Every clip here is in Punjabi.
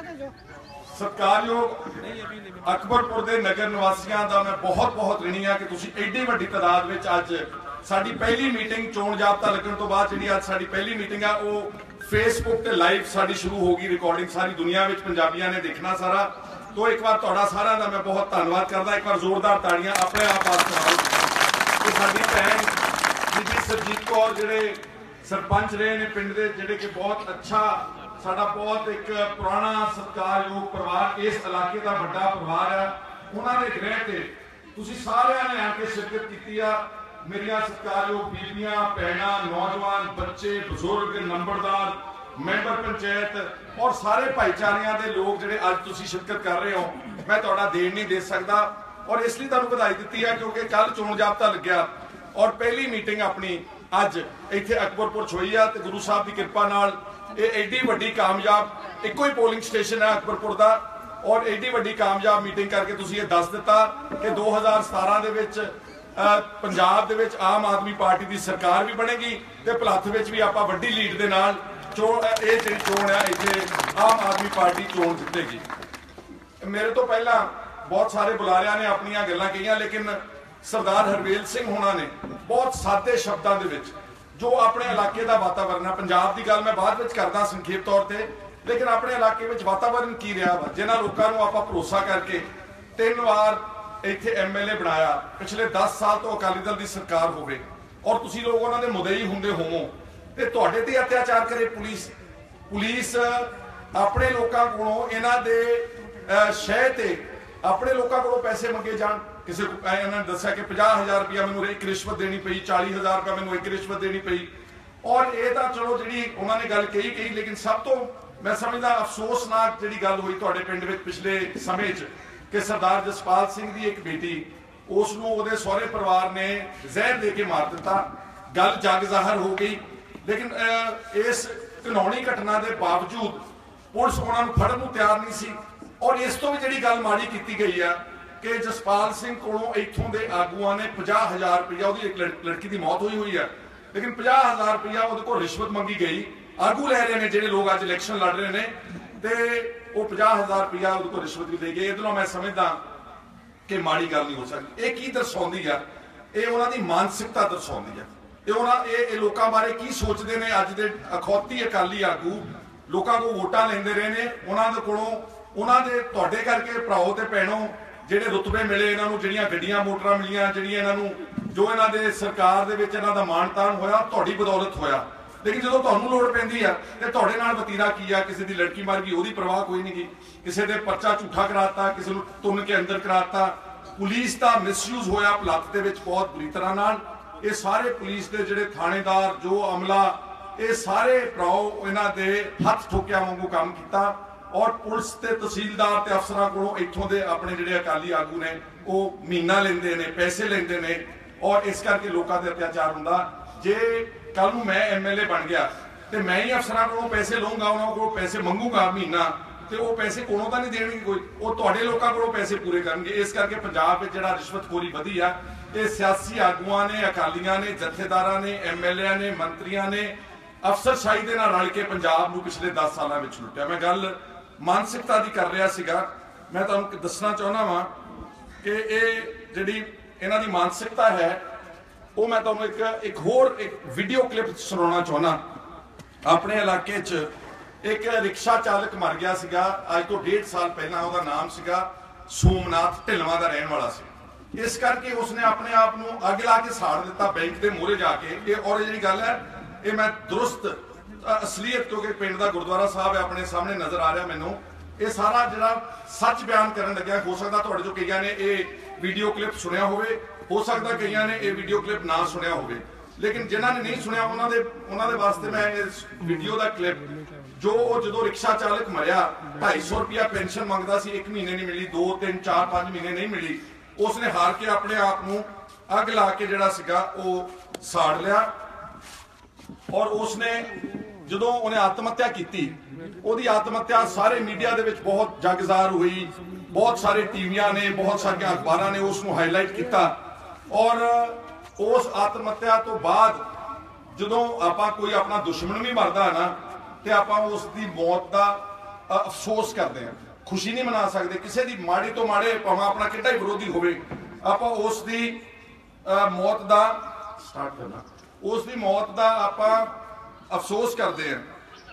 ਸਤਿਕਾਰਯੋਗ ਅਕਬਰਪੁਰ ਦੇ ਨਗਰ ਨਿਵਾਸੀਆਂ ਦਾ ਮੈਂ ਬਹੁਤ ਬਹੁਤ ਰਿਣੀ ਆ ਕਿ ਤੁਸੀਂ ਐਡੀ ਵੱਡੀ ਤਾਦਾਦ ਵਿੱਚ ਅੱਜ ਸਾਡੀ ਪਹਿਲੀ ਮੀਟਿੰਗ ਚੋਣ ਜਾਬਤਾ ਲੱਗਣ ਤੋਂ ਬਾਅਦ ਜਿਹੜੀ ਅੱਜ ਸਾਡੀ ਪਹਿਲੀ ਮੀਟਿੰਗ ਆ, ਉਹ ਫੇਸਬੁੱਕ ਤੇ ਲਾਈਵ ਸਾਡੀ ਸ਼ੁਰੂ ਹੋ ਗਈ ਰਿਕਾਰਡਿੰਗ ਸਾਰੀ ਦੁਨੀਆ ਵਿੱਚ ਪੰਜਾਬੀਆਂ ਨੇ ਦੇਖਣਾ ਸਾਰਾ। ਤੋਂ ਇੱਕ ਵਾਰ ਤੁਹਾਡਾ ਸਾਰਿਆਂ ਦਾ ਮੈਂ ਬਹੁਤ ਧੰਨਵਾਦ ਕਰਦਾ, ਇੱਕ ਵਾਰ ਜ਼ੋਰਦਾਰ ਤਾੜੀਆਂ ਆਪਣੇ ਆਪ ਵਾਸਤੇ ਤੇ ਸਾਡੀ ਭੈਣ ਬੀਬੀ ਸਰਜੀਤ ਕੌਰ ਜਿਹੜੇ ਸਰਪੰਚ ਰਹੇ ਨੇ ਪਿੰਡ ਦੇ, ਜਿਹੜੇ ਕਿ ਬਹੁਤ ਅੱਛਾ ਸਾਡਾ ਬਹੁਤ ਇੱਕ ਪੁਰਾਣਾ ਸਤਿਕਾਰਯੋਗ ਪਰਿਵਾਰ, ਇਸ ਇਲਾਕੇ ਦਾ ਵੱਡਾ ਪਰਿਵਾਰ ਹੈ। ਉਹਨਾਂ ਦੇ ਗ੍ਰਹਿ ਤੇ ਤੁਸੀਂ ਸਾਰਿਆਂ ਨੇ ਆ ਕੇ ਸ਼ਿਰਕਤ ਕੀਤੀ ਆ। ਮੇਰੀਆਂ ਸਤਿਕਾਰਯੋਗ ਬੀਬੀਆਂ, ਭੈਣਾਂ, ਨੌਜਵਾਨ, ਬੱਚੇ, ਬਜ਼ੁਰਗ, ਨੰਬਰਦਾਰ, ਮੈਂਬਰ ਪੰਚਾਇਤ ਔਰ ਸਾਰੇ ਭਾਈਚਾਰਿਆਂ ਦੇ ਲੋਕ ਜਿਹੜੇ ਅੱਜ ਤੁਸੀਂ ਸ਼ਿਰਕਤ ਕਰ ਰਹੇ ਹੋ, ਮੈਂ ਤੁਹਾਡਾ ਦੇਣ ਨਹੀਂ ਦੇ ਸਕਦਾ। ਔਰ ਇਸ ਲਈ ਤੁਹਾਨੂੰ ਵਧਾਈ ਦਿੱਤੀ ਹੈ ਕਿਉਂਕਿ ਕੱਲ ਚੋਣ ਜਾਬਤਾ ਲੱਗਿਆ ਔਰ ਪਹਿਲੀ ਮੀਟਿੰਗ ਆਪਣੀ ਅੱਜ ਇੱਥੇ ਅਕਬਰਪੁਰ 'ਚ ਹੋਈ ਆ ਤੇ ਗੁਰੂ ਸਾਹਿਬ ਦੀ ਕਿਰਪਾ ਨਾਲ ਇਹ ਐਡੀ ਵੱਡੀ ਕਾਮਯਾਬ, ਇੱਕੋ ਹੀ ਪੋਲਿੰਗ ਸਟੇਸ਼ਨ ਹੈ ਅਕਬਰਪੁਰ ਦਾ, ਔਰ ਐਡੀ ਵੱਡੀ ਕਾਮਯਾਬ ਮੀਟਿੰਗ ਕਰਕੇ ਤੁਸੀਂ ਇਹ ਦੱਸ ਦਿੱਤਾ ਕਿ 2017 ਦੇ ਵਿੱਚ ਪੰਜਾਬ ਦੇ ਵਿੱਚ ਆਮ ਆਦਮੀ ਪਾਰਟੀ ਦੀ ਸਰਕਾਰ ਵੀ ਬਣੇਗੀ ਤੇ ਭਲੱਥ ਵਿੱਚ ਵੀ ਆਪਾਂ ਵੱਡੀ ਲੀਡ ਦੇ ਨਾਲ ਚੋਣ ਇਹ ਜਿਹੜੀ ਚੋਣ ਹੈ, ਇੱਥੇ ਆਮ ਆਦਮੀ ਪਾਰਟੀ ਚੋਣ ਜਿੱਤੇਗੀ। ਮੇਰੇ ਤੋਂ ਪਹਿਲਾਂ ਬਹੁਤ ਸਾਰੇ ਬੁਲਾਰਿਆਂ ਨੇ ਆਪਣੀਆਂ ਗੱਲਾਂ ਕਹੀਆਂ, ਲੇਕਿਨ ਸਰਦਾਰ ਹਰਵੇਲ ਸਿੰਘ ਹੋਣਾ ਨੇ ਬਹੁਤ ਸਾਦੇ ਸ਼ਬਦਾਂ ਦੇ ਵਿੱਚ ਜੋ ਆਪਣੇ ਇਲਾਕੇ ਦਾ ਵਾਤਾਵਰਨ ਹੈ, ਪੰਜਾਬ ਦੀ ਗੱਲ ਮੈਂ ਬਾਅਦ ਵਿੱਚ ਕਰਦਾ ਸੰਖੇਪ ਤੌਰ ਤੇ, ਲੇਕਿਨ ਆਪਣੇ ਇਲਾਕੇ ਵਿੱਚ ਵਾਤਾਵਰਨ ਕੀ ਰਿਹਾ ਵਾ, ਜਿਨ੍ਹਾਂ ਲੋਕਾਂ ਨੂੰ ਆਪਾਂ ਭਰੋਸਾ ਕਰਕੇ ਤਿੰਨ ਵਾਰ ਇੱਥੇ ਐਮਐਲਏ ਬਣਾਇਆ, ਪਿਛਲੇ 10 ਸਾਲ ਤੋਂ ਅਕਾਲੀ ਦਲ ਦੀ ਸਰਕਾਰ ਹੋਵੇ, ਔਰ ਤੁਸੀਂ ਲੋਕ ਉਹਨਾਂ ਦੇ ਮੁਦਈ ਹੁੰਦੇ ਹੋਵੋ, ਤੇ ਤੁਹਾਡੇ ਤੇ ਅਤਿਆਚਾਰ ਕਰੇ ਪੁਲਿਸ ਪੁਲਿਸ ਆਪਣੇ ਲੋਕਾਂ ਕੋਲੋਂ ਇਹਨਾਂ ਦੇ ਸ਼ਹਿ ਤੇ ਆਪਣੇ ਲੋਕਾਂ ਕੋਲੋਂ ਪੈਸੇ ਮੰਗੇ ਜਾਣ ਕਿਸੇ ਇਹਨਾਂ ਨੇ ਦੱਸਿਆ ਕਿ 50000 ਰੁਪਇਆ ਮੈਨੂੰ ਇੱਕ ਰਿਸ਼ਵਤ ਦੇਣੀ ਪਈ 40000 ਰੁਪਇਆ ਮੈਨੂੰ ਇੱਕ ਰਿਸ਼ਵਤ ਦੇਣੀ ਪਈ। ਔਰ ਇਹ ਤਾਂ ਚਲੋ ਜਿਹੜੀ ਉਹਨਾਂ ਨੇ ਗੱਲ ਕਹੀ ਕਹੀ, ਲੇਕਿਨ ਸਭ ਤੋਂ ਮੈਂ ਸਮਝਦਾ ਅਫਸੋਸਨਾਕ ਜਿਹੜੀ ਗੱਲ ਹੋਈ ਤੁਹਾਡੇ ਪਿੰਡ ਵਿੱਚ ਪਿਛਲੇ ਸਮੇਂ 'ਚ ਕਿ ਸਰਦਾਰ ਜਸਪਾਲ ਸਿੰਘ ਦੀ ਇੱਕ ਬੇਟੀ ਉਸ ਨੂੰ ਉਹਦੇ ਸਹੁਰੇ ਪਰਿਵਾਰ ਨੇ ਜ਼ਹਿਰ ਦੇ ਕੇ ਮਾਰ ਦਿੱਤਾ। ਗੱਲ ਜਗ ਜ਼ਾਹਰ ਹੋ ਗਈ। ਲੇਕਿਨ ਇਸ ਘਿਨੌਣੀ ਘਟਨਾ ਦੇ ਬਾਵਜੂਦ ਪੁਲਿਸ ਉਹਨਾਂ ਨੂੰ ਫੜਨ ਨੂੰ ਤਿਆਰ ਨਹੀਂ ਸੀ। ਔਰ ਇਸ ਤੋਂ ਵੀ ਜਿਹੜੀ ਗੱਲ ਮਾੜੀ ਕੀਤੀ ਗਈ ਆ ਕਿ ਜਸਪਾਲ ਸਿੰਘ ਕੋਲੋਂ ਇੱਥੋਂ ਦੇ ਆਗੂਆਂ ਨੇ 50000 ਰੁਪਇਆ ਉਹਦੀ ਇੱਕ ਲੜਕੀ ਦੀ ਮੌਤ ਹੋਈ ਹੋਈ ਆ ਲੇਕਿਨ 50000 ਰੁਪਇਆ ਉਹਦੇ ਕੋਲ ਰਿਸ਼ਵਤ ਮੰਗੀ ਗਈ। ਆਗੂ ਲੈ ਰਹੇ ਨੇ ਜਿਹੜੇ ਲੋਕ ਅੱਜ ਇਲੈਕਸ਼ਨ ਲੜ ਰਹੇ ਨੇ। ਤੇ ਉਹ 50000 ਰੁਪਇਆ ਉਹਦੇ ਕੋਲ ਰਿਸ਼ਵਤ ਵੀ ਦੇ ਗਏ। ਇਹਦੇ ਮੈਂ ਸਮਝਦਾ ਕਿ ਮਾੜੀ ਗੱਲ ਨਹੀਂ ਹੋ ਸਕਦੀ। ਇਹ ਕੀ ਦਰਸਾਉਂਦੀ ਆ? ਇਹ ਉਹਨਾਂ ਦੀ ਮਾਨਸਿਕਤਾ ਦਰਸਾਉਂਦੀ ਆ। ਇਹ ਉਹਨਾਂ, ਇਹ ਇਹ ਲੋਕਾਂ ਬਾਰੇ ਕੀ ਸੋਚਦੇ ਨੇ ਅੱਜ ਦੇ ਅਖੌਤੀ ਅਕਾਲੀ ਆਗੂ? ਲੋਕਾਂ ਕੋਲ ਵੋਟਾਂ ਲੈਂਦੇ ਰਹੇ ਨੇ। ਉਹਨਾਂ ਦੇ ਕੋਲੋਂ, ਉਹਨਾਂ ਦੇ, ਤੁਹਾਡੇ ਕਰਕੇ ਭਰਾਓ ਤੇ ਭੈਣੋ ਜਿਹੜੇ ਰੁਤਬੇ ਮਿਲੇ ਇਹਨਾਂ ਨੂੰ, ਜਿਹੜੀਆਂ ਗੱਡੀਆਂ, ਮੋਟਰਾਂ ਮਿਲੀਆਂ, ਜਿਹੜੀਆਂ ਇਹਨਾਂ ਨੂੰ, ਜੋ ਇਹਨਾਂ ਦੇ ਸਰਕਾਰ ਦੇ ਵਿੱਚ ਇਹਨਾਂ ਦਾ ਮਾਣ-ਤਾਣ ਹੋਇਆ, ਤੁਹਾਡੀ ਬਦੌਲਤ ਹੋਇਆ। ਲੇਕਿਨ ਜਦੋਂ ਤੁਹਾਨੂੰ ਲੋੜ ਪੈਂਦੀ ਆ, ਤੇ ਤੁਹਾਡੇ ਨਾਲ ਵਤੀਰਾ ਕੀ ਆ? ਕਿਸੇ ਦੀ ਲੜਕੀ ਮਰ ਗਈ, ਉਹਦੀ ਪਰਵਾਹ ਕੋਈ ਨਹੀਂ ਗੀ ਕਿਸੇ ਦੇ ਪਰਚਾ ਝੂਠਾ ਕਰਾਤਾ, ਕਿਸੇ ਨੂੰ ਤੁੰਨ ਕੇ ਅੰਦਰ ਕਰਾਤਾ। ਪੁਲਿਸ ਦਾ ਮਿਸਯੂਜ਼ ਹੋਇਆ ਭਲੱਤ ਦੇ ਵਿੱਚ ਬਹੁਤ ਬੁਰੀ ਤਰ੍ਹਾਂ ਨਾਲ। ਇਹ ਸਾਰੇ ਪੁਲਿਸ ਦੇ ਜਿਹੜੇ ਥਾਣੇਦਾਰ, ਜੋ ਅਮਲਾ, ਇਹ ਸਾਰੇ ਭਰਾਓ, ਇਹਨਾਂ ਦੇ ਹੱਥ ਠੋਕਿਆ ਵਾਂਗੂ ਕੰਮ ਕੀਤਾ। ਔਰ ਪੁਲਿਸ ਤੇ ਤਹਿਸੀਲਦਾਰ ਤੇ ਅਫਸਰਾਂ ਕੋਲੋਂ ਇੱਥੋਂ ਦੇ ਆਪਣੇ ਜਿਹੜੇ ਅਕਾਲੀ ਆਗੂ ਨੇ, ਉਹ ਮਹੀਨਾ ਲੈਂਦੇ ਨੇ, ਪੈਸੇ ਲੈਂਦੇ ਨੇ ਔਰ ਇਸ ਕਰਕੇ ਲੋਕਾਂ ਤੇ ਅਤਿਆਚਾਰ ਹੁੰਦਾ। ਜੇ ਕੱਲ ਨੂੰ ਮੈਂ ਐਮਐਲਏ ਬਣ ਗਿਆ ਤੇ ਮੈਂ ਹੀ ਅਫਸਰਾਂ ਕੋਲੋਂ ਪੈਸੇ ਲਵਾਂਗਾ ਉਹਨਾਂ ਕੋਲੋਂ ਪੈਸੇ ਮੰਗੂਗਾ ਮਹੀਨਾ ਤੇ ਉਹ ਪੈਸੇ ਕੋਲੋਂ ਤਾਂ ਨਹੀਂ ਦੇਣਗੇ ਕੋਈ, ਉਹ ਤੁਹਾਡੇ ਲੋਕਾਂ ਕੋਲੋਂ ਪੈਸੇ ਪੂਰੇ ਕਰਨਗੇ। ਇਸ ਕਰਕੇ ਪੰਜਾਬ ਵਿੱਚ ਜਿਹੜਾ ਰਿਸ਼ਵਤਖੋਰੀ ਵਧੀ ਆ, ਇਹ ਸਿਆਸੀ ਆਗੂਆਂ ਨੇ, ਅਕਾਲੀਆਂ ਨੇ, ਜਥੇਦਾਰਾਂ ਨੇ ਐਮਐਲਏਆਂ ਨੇ, ਮੰਤਰੀਆਂ ਨੇ ਅਫਸਰਸ਼ਾਹੀ ਦੇ ਨਾਲ ਰਲ ਕੇ ਪੰਜਾਬ ਨੂੰ ਪਿਛਲੇ 10 ਸਾਲਾਂ ਵਿੱਚ ਲੁੱਟਿਆ। ਮੈਂ ਗੱਲ ਮਾਨਸਿਕਤਾ ਦੀ ਕਰ ਰਿਹਾ ਸੀਗਾ। ਮੈਂ ਤੁਹਾਨੂੰ ਦੱਸਣਾ ਚਾਹੁੰਦਾ ਵਾਂ ਕਿ ਇਹ ਜਿਹੜੀ ਇਹਨਾਂ ਦੀ ਮਾਨਸਿਕਤਾ ਹੈ, ਉਹ ਮੈਂ ਤੁਹਾਨੂੰ ਇੱਕ ਇੱਕ ਹੋਰ ਇੱਕ ਵੀਡੀਓ ਕਲਿੱਪ ਸੁਣਾਉਣਾ ਚਾਹੁੰਦਾ। ਆਪਣੇ ਇਲਾਕੇ 'ਚ ਇੱਕ ਰਿਕਸ਼ਾ ਚਾਲਕ ਮਰ ਗਿਆ ਸੀਗਾ। ਅੱਜ ਤੋਂ 1.5 ਸਾਲ ਪਹਿਲਾਂ ਉਹਦਾ ਨਾਮ ਸੀਗਾ ਸੋਮਨਾਥ ਢਿਲਵਾਂ ਦਾ ਰਹਿਣ ਵਾਲਾ ਸੀ। ਇਸ ਕਰਕੇ ਉਸਨੇ ਆਪਣੇ ਆਪ ਨੂੰ ਅੱਗ ਲਾ ਕੇ ਸਾੜ ਦਿੱਤਾ ਬੈਂਕ ਦੇ ਮੂਹਰੇ ਜਾ ਕੇ। ਇਹ ਔਰ ਇਹ ਜਿਹੜੀ ਗੱਲ ਹੈ, ਇਹ ਮੈਂ ਦਰੁਸਤ ਅਸਲੀਅਤ ਕਿਉਂਕਿ ਪਿੰਡ ਦਾ ਗੁਰਦੁਆਰਾ ਸਾਹਿਬ ਹੈ, ਆਪਣੇ ਸਾਹਮਣੇ ਨਜ਼ਰ ਆ ਰਿਹਾ ਮੈਨੂੰ। ਇਹ ਸਾਰਾ ਜਿਹੜਾ ਸੱਚ ਬਿਆਨ ਕਰਨ ਲੱਗਿਆ, ਹੋ ਸਕਦਾ ਤੁਹਾਡੇ ਚੋਂ ਕਈਆਂ ਨੇ ਇਹ ਵੀਡੀਓ ਕਲਿੱਪ ਸੁਣਿਆ ਹੋਵੇ, ਹੋ ਸਕਦਾ ਕਈਆਂ ਨੇ ਇਹ ਵੀਡੀਓ ਕਲਿੱਪ ਨਾ ਸੁਣਿਆ ਹੋਵੇ। ਲੇਕਿਨ ਜਿਨ੍ਹਾਂ ਨੇ ਨਹੀਂ ਸੁਣਿਆ, ਉਹਨਾਂ ਦੇ ਉਹਨਾਂ ਦੇ ਵਾਸਤੇ ਮੈਂ ਇਸ ਵੀਡੀਓ ਦਾ ਕਲਿੱਪ ਜੋ ਉਹ ਜਦੋਂ ਰਿਕਸ਼ਾ ਚਾਲਕ ਮਰਿਆ 250 ਰੁਪਿਆ ਪੈਨਸ਼ਨ ਮੰਗਦਾ ਸੀ 1 ਮਹੀਨੇ ਨਹੀਂ ਮਿਲੀ 2 3 4 5 ਮਹੀਨੇ ਨਹੀਂ ਮਿਲੀ। ਉਸਨੇ ਹਾਰ ਕੇ ਆਪਣੇ ਆਪ ਨੂੰ ਅੱਗ ਲਾ ਕੇ ਜਿਹੜਾ ਸੀਗਾ, ਉਹ ਸਾੜ ਲਿਆ। ਔਰ ਉਸਨੇ ਜਦੋਂ ਉਹਨੇ ਆਤਮ ਹੱਤਿਆ ਕੀਤੀ, ਉਹਦੀ ਆਤਮ ਹੱਤਿਆ ਸਾਰੇ ਮੀਡੀਆ ਦੇ ਵਿੱਚ ਬਹੁਤ ਜਗਜ਼ਾਰ ਹੋਈ, ਬਹੁਤ ਸਾਰੇ ਟੀਵੀਆਂ ਨੇ, ਬਹੁਤ ਸਾਰੀਆਂ ਅਖਬਾਰਾਂ ਨੇ ਉਸ ਨੂੰ ਹਾਈਲਾਈਟ ਕੀਤਾ ਔਰ ਉਸ ਆਤਮ ਹੱਤਿਆ ਤੋਂ ਬਾਅਦ ਜਦੋਂ ਆਪਾਂ ਕੋਈ ਆਪਣਾ ਦੁਸ਼ਮਣ ਵੀ ਮਰਦਾ ਹੈ ਨਾ, ਤੇ ਆਪਾਂ ਉਸ ਦੀ ਮੌਤ ਦਾ ਅਫਸੋਸ ਕਰਦੇ ਹਾਂ। ਖੁਸ਼ੀ ਨਹੀਂ ਮਨਾ ਸਕਦੇ, ਕਿਸੇ ਦੀ ਮਾੜੀ ਤੋਂ ਮਾੜੇ ਭਾਵੇਂ ਆਪਣਾ ਕਿੱਡਾ ਹੀ ਵਿਰੋਧੀ ਹੋਵੇ, ਆਪਾਂ ਉਸ ਦੀ ਮੌਤ ਦਾ ਸਟਾਰਟ ਕਰਨਾ। ਉਸ ਦੀ ਮੌਤ ਦਾ ਆਪਾਂ ਅਫਸੋਸ ਕਰਦੇ ਆ।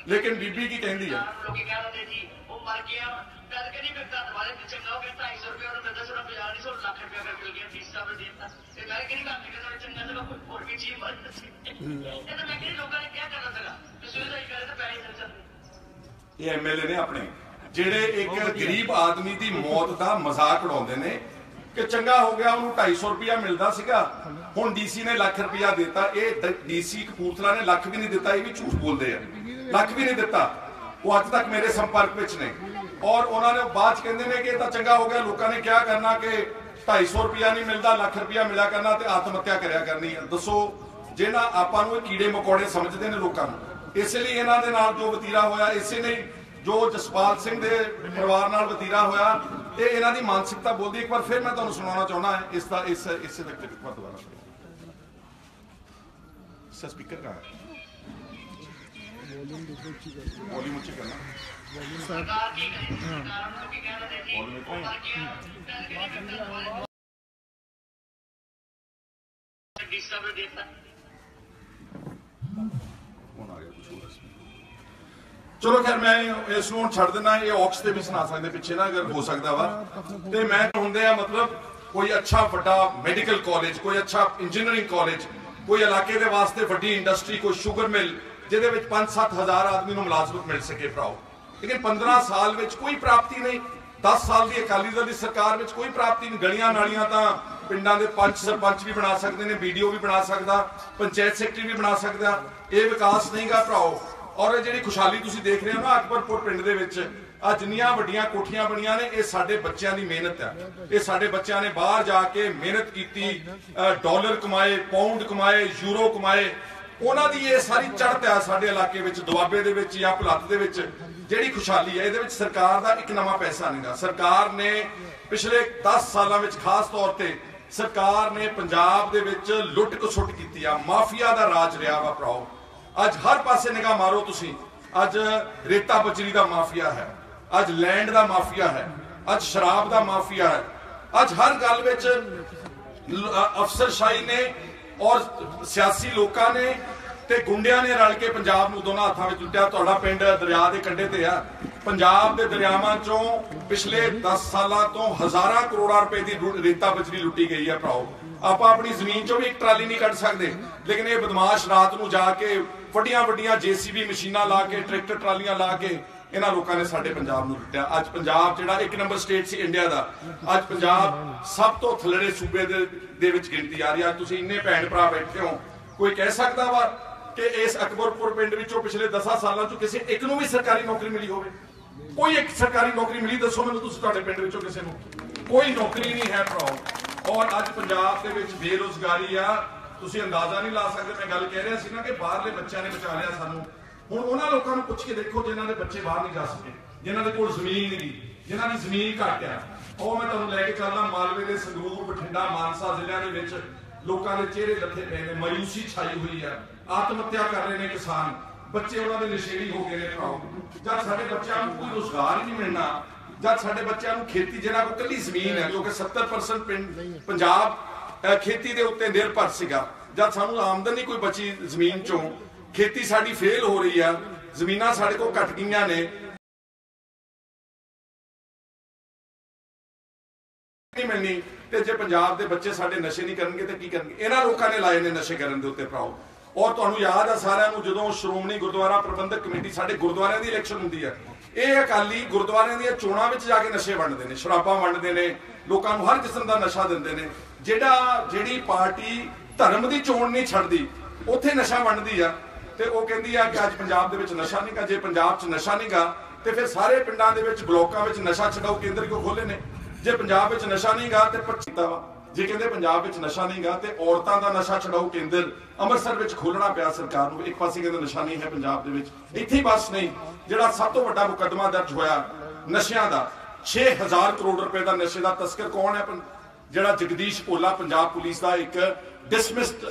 ਲੇਕਿਨ ਬੀਬੀ ਕੀ ਕਹਿੰਦੀ ਹੈ ਲੋਕੀ ਕਹਿੰਦੇ ਜੀ ਉਹ ਮਰ ਗਿਆ ਗੱਲ ਕਰੀ ਫਿਰ ਤਾਂ ਦੁਬਾਰੇ ਤੇ ਚੰਗਾ ਹੋ ਗਿਆ 250 ਰੁਪਏ ਉਹਨੂੰ ਮਿਲਦਾ ਸੀ 50 ਨਹੀਂ ਸੌ ਲੱਖ ਰੁਪਏ ਅਗਰ ਮਿਲ ਗਿਆ 30 ਸਾਲ ਦੇ ਦਿੱਤਾ ਤੇ ਮੈਂ ਕਿਹੜੀ ਗੱਲ ਨਹੀਂ ਕਰਦਾ ਚੰਗਾ ਤਾਂ ਕੋਈ ਹੋਰ ਵੀ ਚੀਜ਼ ਮਰ ਸੀ ਇਹ ਤਾਂ ਮੈਂ ਕਿਹੜੀ ਲੋਕਾਂ ਨੇ ਕਿਹਾ ਕਰਨਾ ਸੀਗਾ ਤੁਸੀਂ ਉਹਦਾ ਹੀ ਕਰੇ ਤਾਂ ਪੈਸੇ ਚੱਲ ਜਾਂਦੇ ਇਹ ਐਮਐਲਏ ਨੇ ਆਪਣੇ। ਜਿਹੜੇ ਇੱਕ ਗਰੀਬ ਆਦਮੀ ਦੀ ਮੌਤ ਦਾ ਮਜ਼ਾਕ ਉਡਾਉਂਦੇ ਨੇ ਕਿ ਚੰਗਾ ਹੋ ਗਿਆ, ਉਹਨੂੰ 250 ਰੁਪਇਆ ਮਿਲਦਾ ਸੀਗਾ। ਹੁਣ ਡੀਸੀ ਨੇ ਲੱਖ ਰੁਪਇਆ ਦਿੱਤਾ। ਇਹ ਡੀਸੀ ਕਪੂਰਥਲਾ ਨੇ ਲੱਖ ਵੀ ਨਹੀਂ ਦਿੱਤਾ, ਇਹ ਵੀ ਝੂਠ ਬੋਲਦੇ ਆ। ਲੱਖ ਵੀ ਨਹੀਂ ਦਿੱਤਾ। ਉਹ ਅੱਜ ਤੱਕ ਮੇਰੇ ਸੰਪਰਕ ਵਿੱਚ ਨੇ। ਔਰ ਉਹਨਾਂ ਨੇ ਬਾਅਦ ਕਹਿੰਦੇ ਨੇ ਕਿ ਇਹ ਤਾਂ ਚੰਗਾ ਹੋ ਗਿਆ। ਲੋਕਾਂ ਨੇ ਕਿਹਾ ਕਰਨਾ ਕਿ 250 ਰੁਪਇਆ ਨਹੀਂ ਮਿਲਦਾ, ਲੱਖ ਰੁਪਇਆ ਮਿਲਿਆ ਕਰਨਾ ਤੇ ਆਤਮ ਹੱਤਿਆ ਕਰਿਆ ਕਰਨੀ ਹੈ ਦੱਸੋ ਜਿਹੜਾ ਆਪਾਂ ਨੂੰ ਇਹ ਕੀੜੇ ਮਕੌੜੇ ਸਮਝਦੇ ਨੇ ਲੋਕਾਂ ਨੂੰ, ਇਸੇ ਲਈ ਇਹਨਾਂ ਦੇ ਨਾਲ ਜੋ ਵਤੀਰਾ ਹੋਇਆ, ਇਸੇ ਲਈ ਜੋ ਜਸਪਾਲ ਸਿੰਘ ਦੇ ਪਰਿਵਾਰ ਨਾਲ ਵਤੀਰਾ ਹੋਇਆ ਇਹ ਇਹਨਾਂ ਦੀ ਮਾਨਸਿਕਤਾ ਬੋਲਦੀ ਇੱਕ ਵਾਰ ਫਿਰ ਮੈਂ ਤੁਹਾਨੂੰ ਸੁਣਾਉਣਾ ਚਾਹੁੰਦਾ ਹਾਂ ਇਸ ਦਾ ਇਸ ਇਸੇ ਤੱਕ ਇੱਕ ਵਾਰ ਦੁਬਾਰਾ ਸੁਣੋ इसका स्पीकर कहाँ है वॉल्यूम ऊंची करना ਸਰਕਾਰ ਕੀ ਕਰੇ ਸਰਕਾਰ ਨੂੰ ਲੋਕੀ ਕਹਿੰਦੇ ਜੀ ਚਲੋ ਖੈਰ, ਮੈਂ ਇਸ ਨੂੰ ਛੱਡ ਦਿੰਦਾ, ਇਹ ਆਕਸ ਤੇ ਵੀ ਸੁਣਾ ਸਕਦੇ, ਪਿੱਛੇ ਨਾ ਅਗਰ ਹੋ ਸਕਦਾ ਵਾ। ਤੇ ਮੈਂ ਹੁੰਦੇ ਆ, ਮਤਲਬ ਕੋਈ ਅੱਛਾ ਵੱਡਾ ਮੈਡੀਕਲ ਕਾਲਜ ਕੋਈ ਅੱਛਾ ਇੰਜੀਨੀਅਰਿੰਗ ਕਾਲਜ ਕੋਈ ਇਲਾਕੇ ਦੇ ਵਾਸਤੇ ਵੱਡੀ ਇੰਡਸਟਰੀ ਕੋਈ ਸ਼ੂਗਰ ਮਿਲ ਜਿਹਦੇ ਵਿੱਚ 5-7 ਹਜ਼ਾਰ ਆਦਮੀ ਨੂੰ ਮੁਲਾਜ਼ਮਤ ਮਿਲ ਸਕੇ ਭਰਾਓ। ਲੇਕਿਨ 15 ਸਾਲ ਵਿੱਚ ਕੋਈ ਪ੍ਰਾਪਤੀ ਨਹੀਂ 10 ਸਾਲ ਦੀ ਅਕਾਲੀ ਦਲ ਦੀ ਸਰਕਾਰ ਵਿੱਚ ਕੋਈ ਪ੍ਰਾਪਤੀ ਨਹੀਂ। ਗਲੀਆਂ ਨਾਲੀਆਂ ਤਾਂ ਪਿੰਡਾਂ ਦੇ ਪੰਚ ਸਰਪੰਚ ਵੀ ਬਣਾ ਸਕਦੇ ਨੇ ਵੀਡੀਓ ਵੀ ਬਣਾ ਸਕਦਾ, ਪੰਚਾਇਤ ਸੈਕਟਰੀ ਵੀ ਬਣਾ ਸਕਦਾ। ਇਹ ਵਿਕਾਸ ਨਹੀਂਗਾ ਭਰਾਓ। ਔਰ ਇਹ ਜਿਹੜੀ ਖੁਸ਼ਹਾਲੀ ਤੁਸੀਂ ਦੇਖ ਰਹੇ ਹੋ ਨਾ ਅਕਬਰਪੁਰ ਪਿੰਡ ਦੇ ਵਿੱਚ ਆ ਜਿੰਨੀਆਂ ਵੱਡੀਆਂ ਕੋਠੀਆਂ ਬਣੀਆਂ ਨੇ ਇਹ ਸਾਡੇ ਬੱਚਿਆਂ ਦੀ ਮਿਹਨਤ ਹੈ ਇਹ ਸਾਡੇ ਬੱਚਿਆਂ ਨੇ ਬਾਹਰ ਜਾ ਕੇ ਮਿਹਨਤ ਕੀਤੀ ਅ, ਡਾਲਰ ਕਮਾਏ ਪਾਉਂਡ ਕਮਾਏ ਯੂਰੋ ਕਮਾਏ। ਉਹਨਾਂ ਦੀ ਇਹ ਸਾਰੀ ਚੜ੍ਹਤ ਹੈ ਸਾਡੇ ਇਲਾਕੇ ਵਿੱਚ ਦੁਆਬੇ ਦੇ ਵਿੱਚ ਜਾਂ ਭਲੱਤ ਦੇ ਵਿੱਚ ਜਿਹੜੀ ਖੁਸ਼ਹਾਲੀ ਹੈ ਇਹਦੇ ਵਿੱਚ ਸਰਕਾਰ ਦਾ ਇੱਕ ਨਵਾਂ ਪੈਸਾ ਨਹੀਂਗਾ ਸਰਕਾਰ ਨੇ ਪਿਛਲੇ 10 ਸਾਲਾਂ ਵਿੱਚ ਖਾਸ ਤੌਰ ਤੇ ਸਰਕਾਰ ਨੇ ਪੰਜਾਬ ਦੇ ਵਿੱਚ ਲੁੱਟ ਖਸੁੱਟ ਕੀਤੀ ਆ ਮਾਫੀਆ ਦਾ ਰਾਜ ਰਿਹਾ ਵਾ ਭਰਾਓ। ਅੱਜ ਹਰ ਪਾਸੇ ਨਿਗਾਹ ਮਾਰੋ ਤੁਸੀਂ। ਅੱਜ ਰੇਤਾ ਬਜਰੀ ਦਾ ਮਾਫੀਆ ਹੈ। ਅੱਜ ਲੈਂਡ ਦਾ ਮਾਫੀਆ ਹੈ। ਅੱਜ ਸ਼ਰਾਬ ਦਾ ਮਾਫੀਆ ਹੈ। ਅੱਜ ਹਰ ਗੱਲ ਵਿੱਚ ਅਫਸਰਸ਼ਾਹੀ ਨੇ ਔਰ ਸਿਆਸੀ ਲੋਕਾਂ ਨੇ ਤੇ ਗੁੰਡਿਆਂ ਨੇ ਰਲ ਕੇ ਪੰਜਾਬ ਨੂੰ ਦੋਨਾਂ ਹੱਥਾਂ ਵਿੱਚ ਲੁੱਟਿਆ। ਤੁਹਾਡਾ ਪਿੰਡ ਦਰਿਆ ਦੇ ਕੰਢੇ ਤੇ ਆ। ਪੰਜਾਬ ਦੇ ਦਰਿਆਵਾਂ ਚੋਂ ਪਿਛਲੇ 10 ਸਾਲਾਂ ਤੋਂ ਹਜ਼ਾਰਾਂ ਕਰੋੜਾਂ ਰੁਪਏ ਦੀ ਰੇਤਾ ਬਜਰੀ ਲੁੱਟੀ ਗਈ ਹੈ ਭਰਾਓ। ਆਪਾਂ ਆਪਣੀ ਜ਼ਮੀਨ ਚੋਂ ਵੀ ਇੱਕ ਟਰਾਲੀ ਨਹੀਂ ਕੱਢ ਸਕਦੇ। ਲੇਕਿਨ ਇਹ ਬਦਮਾਸ਼ ਰਾਤ ਨੂੰ ਜਾ ਕੇ ਵੱਡੀਆਂ ਵੱਡੀਆਂ ਜੀਸੀਬੀ ਮਸ਼ੀਨਾਂ ਲਾ ਕੇ, ਟਰੈਕਟਰ ਟਰਾਲੀਆਂ ਲਾ ਕੇ ਇਹਨਾਂ ਲੋਕਾਂ ਨੇ ਸਾਡੇ ਪੰਜਾਬ ਨੂੰ ਲੁੱਟਿਆ। ਅੱਜ ਪੰਜਾਬ ਜਿਹੜਾ ਇੱਕ ਨੰਬਰ ਸਟੇਟ ਸੀ ਇੰਡੀਆ ਦਾ, ਅੱਜ ਪੰਜਾਬ ਸਭ ਤੋਂ ਥੱਲੜੇ ਸੂਬੇ ਦੇ ਦੇ ਵਿੱਚ ਗਿਣਤੀ ਆ ਰਹੀ ਹੈ ਤੁਸੀਂ ਇੰਨੇ ਭੈਣ ਭਰਾ ਬੈਠੇ ਹੋ, ਕੋਈ ਕਹਿ ਸਕਦਾ ਵਾ ਕਿ ਇਸ ਅਕਬਰਪੁਰ ਪਿੰਡ ਵਿੱਚੋਂ ਪਿਛਲੇ 10 ਸਾਲਾਂ ਚੋਂ ਕਿਸੇ ਇੱਕ ਨੂੰ ਵੀ ਸਰਕਾਰੀ ਨੌਕਰੀ ਮਿਲੀ ਹੋਵੇ? ਕੋਈ ਇੱਕ ਸਰਕਾਰੀ ਨੌਕਰੀ ਮਿਲੀ, ਦੱਸੋ ਮੈਨੂੰ ਤੁਸੀਂ ਤੁਹਾਡੇ ਪਿੰਡ ਵਿੱਚੋਂ ਕਿਸੇ ਨੂੰ। ਕੋਈ ਨੌਕਰੀ ਨਹੀਂ ਹੈ ਭਰਾਓ। ਔਰ ਅੱਜ ਪੰਜਾਬ ਦੇ ਵਿੱਚ ਬੇਰੋਜ਼ਗਾਰੀ ਆ। ਤੁਸੀਂ ਅੰਦਾਜ਼ਾ ਨਹੀਂ ਲਾ ਸਕਦੇ, ਮੈਂ ਗੱਲ ਕਹਿ ਰਿਹਾ ਸੀ ਨਾ ਕਿ ਬਾਹਰਲੇ ਬੱਚਿਆਂ ਨੇ ਬਚਾ ਲਿਆ ਸਾਨੂੰ। ਹੁਣ ਉਹਨਾਂ ਲੋਕਾਂ ਨੂੰ ਪੁੱਛ ਕੇ ਦੇਖੋ ਜਿਨ੍ਹਾਂ ਦੇ ਬੱਚੇ ਬਾਹਰ ਨਹੀਂ ਜਾ ਸਕੇ, ਜਿਨ੍ਹਾਂ ਦੇ ਕੋਲ ਜ਼ਮੀਨ ਨਹੀਂ ਜਿਨ੍ਹਾਂ ਦੀ ਜ਼ਮੀਨ ਘੱਟ ਆ। ਉਹ ਮੈਂ ਤੁਹਾਨੂੰ ਲੈ ਕੇ ਚੱਲਦਾ, ਮਾਲਵੇ ਦੇ ਸੰਗਰੂਰ, ਬਠਿੰਡਾ, ਮਾਨਸਾ ਜ਼ਿਲ੍ਹਿਆਂ ਦੇ ਵਿੱਚ ਲੋਕਾਂ ਦੇ ਚਿਹਰੇ ਲੱਥੇ ਪਏ ਨੇ, ਮਾਯੂਸੀ ਛਾਈ ਹੋਈ ਆ। ਆਤਮ ਹੱਤਿਆ ਕਰ ਰਹੇ ਨੇ ਕਿਸਾਨ। ਬੱਚੇ ਉਹਨਾਂ ਦੇ ਨਸ਼ੇੜੀ ਹੋ ਗਏ ਨੇ ਭਰਾਓ। ਜਦ ਸਾਡੇ ਬੱਚਿਆਂ ਨੂੰ ਕੋਈ ਰੋਜ਼ਗਾਰ ਨਹੀਂ ਮਿਲਣਾ ਜਦ ਸਾਡੇ ਬੱਚਿਆਂ ਨੂੰ ਖੇਤੀ ਜਿਹਨਾਂ ਕੋਲ ਕੱਲੀ ਜ਼ਮੀਨ ਹੈ ਜੋ ਕਿ 70% ਪਿੰਡ ਪੰਜਾਬ ਖੇਤੀ ਦੇ ਉੱਤੇ ਨਿਰਭਰ ਸੀਗਾ। ਜਦ ਸਾਨੂੰ ਆਮਦਨ ਹੀ ਕੋਈ ਬਚੀ ਜ਼ਮੀਨ ਚੋਂ ਖੇਤੀ ਸਾਡੀ ਫੇਲ ਹੋ ਰਹੀ ਆ ਜ਼ਮੀਨਾਂ ਸਾਡੇ ਕੋਲ ਘਟ ਗਈਆਂ ਨੇ। ਨਹੀਂ ਮਿਲਣੀ ਤੇ ਜੇ ਪੰਜਾਬ ਦੇ ਬੱਚੇ ਸਾਡੇ ਨਸ਼ੇ ਨਹੀਂ ਕਰਨਗੇ ਤੇ ਕੀ ਕਰਨਗੇ? ਇਹਨਾਂ ਲੋਕਾਂ ਨੇ ਲਾਏ ਨੇ ਨਸ਼ੇ ਕਰਨ ਦੇ ਉੱਤੇ ਭਰਾਓ ਔਰ ਤੁਹਾਨੂੰ ਯਾਦ ਆ ਸਾਰਿਆਂ ਨੂੰ ਜਦੋਂ ਸ਼੍ਰੋਮਣੀ ਗੁਰਦੁਆਰਾ ਪ੍ਰਬੰਧਕ ਕਮੇਟੀ ਸਾਡੇ ਗੁਰਦੁਆਰਿਆਂ ਦੀ ਇਲੈਕਸ਼ਨ ਹੁੰਦੀ ਹੈ ਇਹ ਅਕਾਲੀ ਗੁਰਦੁਆਰਿਆਂ ਦੀਆਂ ਚੋਣਾਂ ਵਿੱਚ ਜਾ ਕੇ ਨਸ਼ੇ ਵੰਡਦੇ ਨੇ, ਸ਼ਰਾਬਾਂ ਵੰਡਦੇ ਨੇ, ਲੋਕਾਂ ਨੂੰ ਹਰ ਕਿਸਮ ਦਾ ਨਸ਼ਾ ਦਿੰਦੇ ਨੇ। ਜਿਹੜਾ, ਜਿਹੜੀ ਪਾਰਟੀ ਧਰਮ ਦੀ ਚੋਣ ਨਹੀਂ ਛੱਡਦੀ, ਉੱਥੇ ਨਸ਼ਾ ਵੰਡਦੀ ਆ। ਤੇ ਉਹ ਕਹਿੰਦੀ ਆ ਕਿ ਅੱਜ ਪੰਜਾਬ ਦੇ ਵਿੱਚ ਨਸ਼ਾ ਨਹੀਂਗਾ ਜੇ ਪੰਜਾਬ 'ਚ ਨਸ਼ਾ ਨਹੀਂਗਾ ਤੇ ਫਿਰ ਸਾਰੇ ਪਿੰਡਾਂ ਦੇ ਵਿੱਚ ਬਲੋਕਾਂ ਵਿੱਚ ਨਸ਼ਾ ਛਡਾਓ ਕੇਂਦਰ ਕਿਉਂ ਖੋਲੇ ਨੇ? ਜੇ ਪੰਜਾਬ ਵਿੱਚ ਨਸ਼ਾ ਨਹੀਂਗਾ ਤੇ ਪੱਚੀਤਾ ਵਾ। ਜੇ ਕਹਿੰਦੇ ਪੰਜਾਬ ਵਿੱਚ ਨਸ਼ਾ ਨਹੀਂਗਾ ਤੇ ਔਰਤਾਂ ਦਾ ਨਸ਼ਾ ਛਡਾਊ ਕੇਂਦਰ ਅੰਮ੍ਰਿਤਸਰ ਵਿੱਚ ਖੋਲਣਾ ਪਿਆ ਸਰਕਾਰ ਨੂੰ, ਇੱਕ ਪਾਸੇ ਕਹਿੰਦੇ ਨਸ਼ਾ ਨਹੀਂ ਹੈ ਪੰਜਾਬ ਦੇ ਵਿੱਚ। ਇੱਥੇ ਬਸ ਨਹੀਂ, ਜਿਹੜਾ ਸਭ ਤੋਂ ਵੱਡਾ ਮੁਕੱਦਮਾ ਦਰਜ ਹੋਇਆ ਨਸ਼ਿਆਂ ਦਾ 6000 ਕਰੋੜ ਰੁਪਏ ਦਾ ਨਸ਼ੇ ਦਾ ਤਸਕਰ ਕੌਣ ਹੈ ਜਿਹੜਾ ਜਗਦੀਸ਼ ਭੋਲਾ ਪੰਜਾਬ ਪੁਲਿਸ ਦਾ ਇੱਕ ਡਿਸਮਿਸਡ